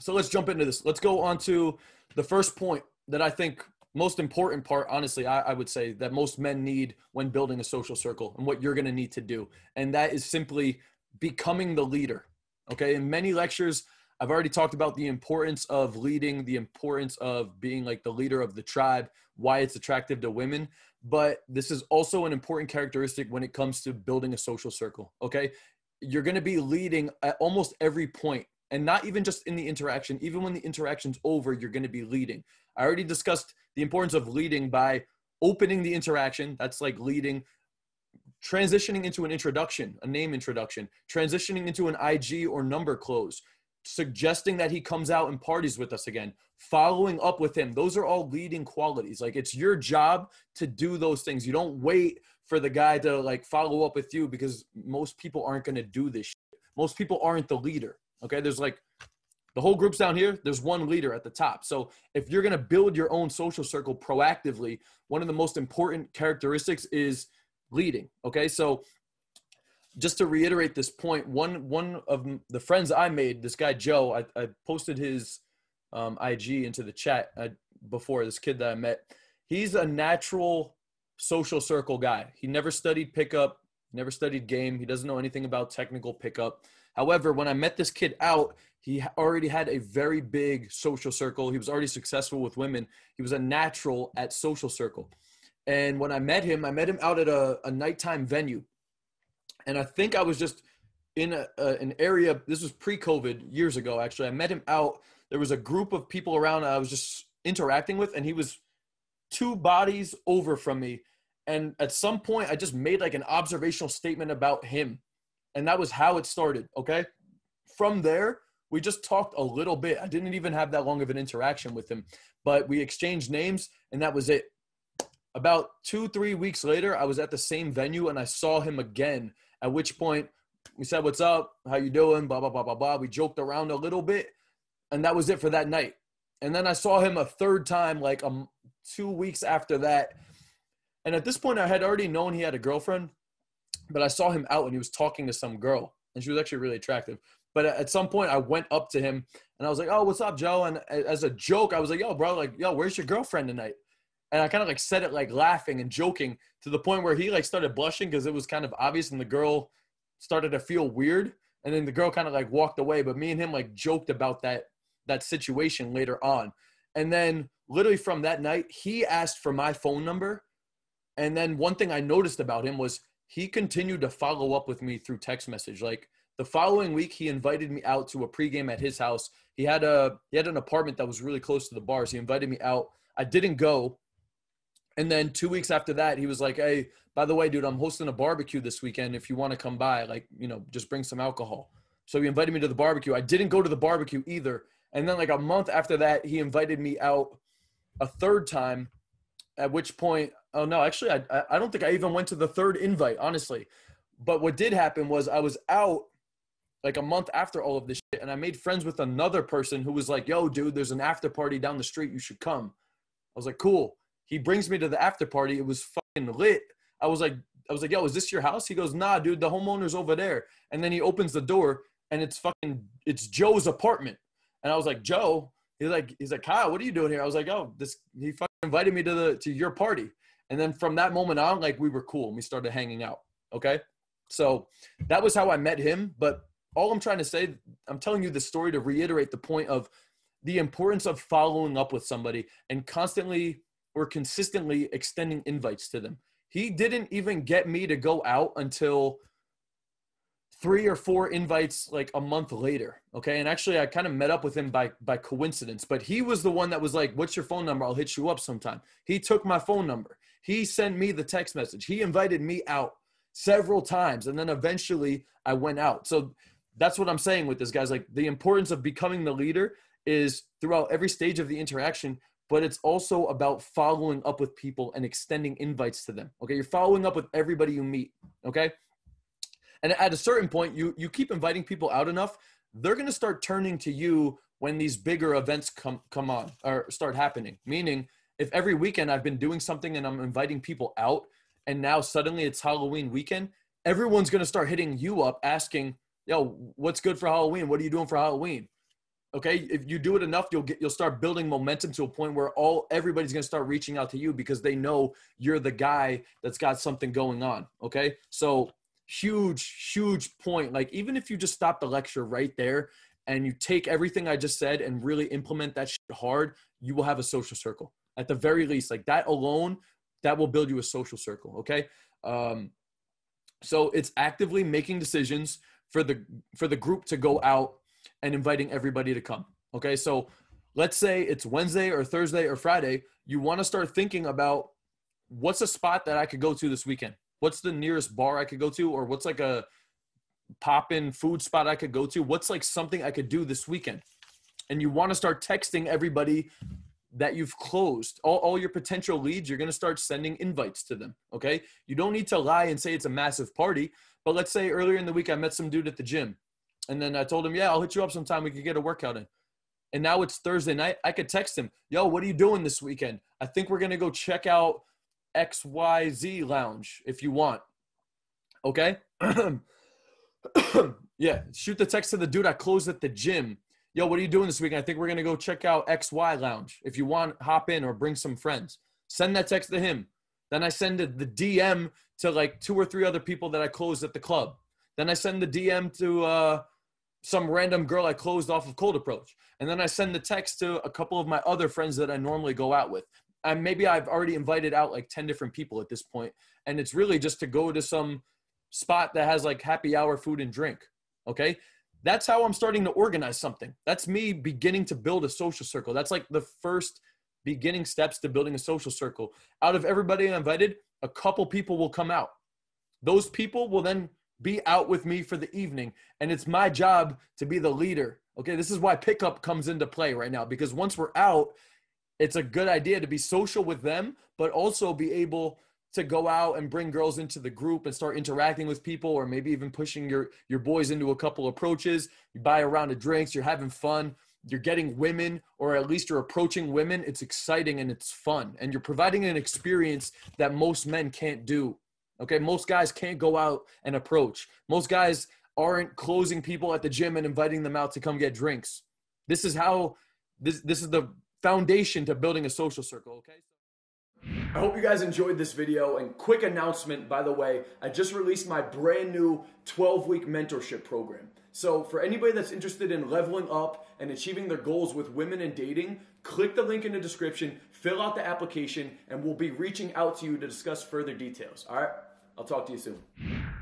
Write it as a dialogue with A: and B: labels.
A: so let's jump into this. Let's go on to the first point that I think most important part, honestly, I, I would say that most men need when building a social circle and what you're going to need to do. And that is simply becoming the leader. Okay. In many lectures, I've already talked about the importance of leading, the importance of being like the leader of the tribe, why it's attractive to women. But this is also an important characteristic when it comes to building a social circle. Okay. You're going to be leading at almost every point and not even just in the interaction, even when the interaction's over, you're going to be leading. I already discussed the importance of leading by opening the interaction. That's like leading, transitioning into an introduction, a name introduction, transitioning into an IG or number close, suggesting that he comes out and parties with us again, following up with him. Those are all leading qualities. Like it's your job to do those things. You don't wait for the guy to like follow up with you because most people aren't going to do this. Shit. Most people aren't the leader. Okay. There's like the whole group's down here. There's one leader at the top. So if you're going to build your own social circle proactively, one of the most important characteristics is leading. Okay. So just to reiterate this point, one one of the friends I made, this guy Joe, I, I posted his um, IG into the chat uh, before. This kid that I met, he's a natural social circle guy. He never studied pickup, never studied game. He doesn't know anything about technical pickup. However, when I met this kid out, he already had a very big social circle. He was already successful with women. He was a natural at social circle. And when I met him, I met him out at a, a nighttime venue and I think I was just in a, an area. This was pre-COVID, years ago. Actually, I met him out. There was a group of people around. I was just interacting with, and he was two bodies over from me. And at some point, I just made like an observational statement about him, and that was how it started. Okay, from there, we just talked a little bit. I didn't even have that long of an interaction with him, but we exchanged names, and that was it. About two, three weeks later, I was at the same venue and I saw him again at which point we said, "What's up? How you doing?" Blah blah blah blah blah. We joked around a little bit, and that was it for that night. And then I saw him a third time, like um, two weeks after that. And at this point, I had already known he had a girlfriend, but I saw him out and he was talking to some girl, and she was actually really attractive. But at some point, I went up to him and I was like, "Oh, what's up, Joe?" And as a joke, I was like, "Yo, bro, like, yo, where's your girlfriend tonight?" and I kind of like said it like laughing and joking to the point where he like started blushing because it was kind of obvious, and the girl started to feel weird, and then the girl kind of like walked away. But me and him like joked about that that situation later on, and then literally from that night, he asked for my phone number, and then one thing I noticed about him was he continued to follow up with me through text message, like. The following week, he invited me out to a pregame at his house. He had a he had an apartment that was really close to the bars. He invited me out. I didn't go and then two weeks after that, he was like, "Hey, by the way, dude, I'm hosting a barbecue this weekend. If you want to come by, like, you know, just bring some alcohol." So he invited me to the barbecue. I didn't go to the barbecue either. And then like a month after that, he invited me out a third time. At which point, oh no, actually, I I don't think I even went to the third invite, honestly. But what did happen was I was out like a month after all of this shit, and I made friends with another person who was like, "Yo, dude, there's an after party down the street. You should come." I was like, "Cool." He brings me to the after party. It was fucking lit. I was like, I was like, yo, is this your house? He goes, nah, dude, the homeowner's over there. And then he opens the door and it's fucking, it's Joe's apartment. And I was like, Joe, he's like, he's like, Kyle, what are you doing here? I was like, oh, this, he fucking invited me to the, to your party. And then from that moment on, like we were cool and we started hanging out. Okay. So that was how I met him. But all I'm trying to say, I'm telling you the story to reiterate the point of the importance of following up with somebody and constantly or consistently extending invites to them. He didn't even get me to go out until three or four invites like a month later. Okay. And actually I kind of met up with him by by coincidence, but he was the one that was like, What's your phone number? I'll hit you up sometime. He took my phone number. He sent me the text message. He invited me out several times. And then eventually I went out. So that's what I'm saying with this guys. Like the importance of becoming the leader is throughout every stage of the interaction, but it's also about following up with people and extending invites to them. Okay, you're following up with everybody you meet. Okay, and at a certain point, you you keep inviting people out enough, they're gonna start turning to you when these bigger events come come on or start happening. Meaning, if every weekend I've been doing something and I'm inviting people out, and now suddenly it's Halloween weekend, everyone's gonna start hitting you up asking, "Yo, what's good for Halloween? What are you doing for Halloween?" Okay, if you do it enough, you'll get you'll start building momentum to a point where all everybody's gonna start reaching out to you because they know you're the guy that's got something going on. Okay, so huge, huge point. Like even if you just stop the lecture right there and you take everything I just said and really implement that shit hard, you will have a social circle at the very least. Like that alone, that will build you a social circle. Okay, um, so it's actively making decisions for the for the group to go out and inviting everybody to come. Okay, so let's say it's Wednesday or Thursday or Friday. You want to start thinking about what's a spot that I could go to this weekend? What's the nearest bar I could go to? Or what's like a pop in food spot I could go to? What's like something I could do this weekend? And you want to start texting everybody that you've closed all, all your potential leads you're going to start sending invites to them okay you don't need to lie and say it's a massive party but let's say earlier in the week i met some dude at the gym and then I told him, yeah, I'll hit you up sometime. We could get a workout in. And now it's Thursday night. I could text him, yo, what are you doing this weekend? I think we're going to go check out XYZ Lounge if you want. Okay? yeah, shoot the text to the dude I closed at the gym. Yo, what are you doing this weekend? I think we're going to go check out XY Lounge. If you want, hop in or bring some friends. Send that text to him. Then I send the DM to like two or three other people that I closed at the club. Then I send the DM to uh, some random girl I closed off of Cold Approach. And then I send the text to a couple of my other friends that I normally go out with. And maybe I've already invited out like 10 different people at this point. And it's really just to go to some spot that has like happy hour food and drink. Okay. That's how I'm starting to organize something. That's me beginning to build a social circle. That's like the first beginning steps to building a social circle. Out of everybody I invited, a couple people will come out. Those people will then be out with me for the evening. And it's my job to be the leader. Okay. This is why pickup comes into play right now because once we're out, it's a good idea to be social with them, but also be able to go out and bring girls into the group and start interacting with people or maybe even pushing your your boys into a couple approaches you buy a round of drinks you're having fun you're getting women or at least you're approaching women it's exciting and it's fun and you're providing an experience that most men can't do Okay, most guys can't go out and approach. Most guys aren't closing people at the gym and inviting them out to come get drinks. This is how this this is the foundation to building a social circle, okay? I hope you guys enjoyed this video and quick announcement by the way, I just released my brand new 12-week mentorship program. So for anybody that's interested in leveling up and achieving their goals with women and dating, click the link in the description, fill out the application, and we'll be reaching out to you to discuss further details. All right? I'll talk to you soon.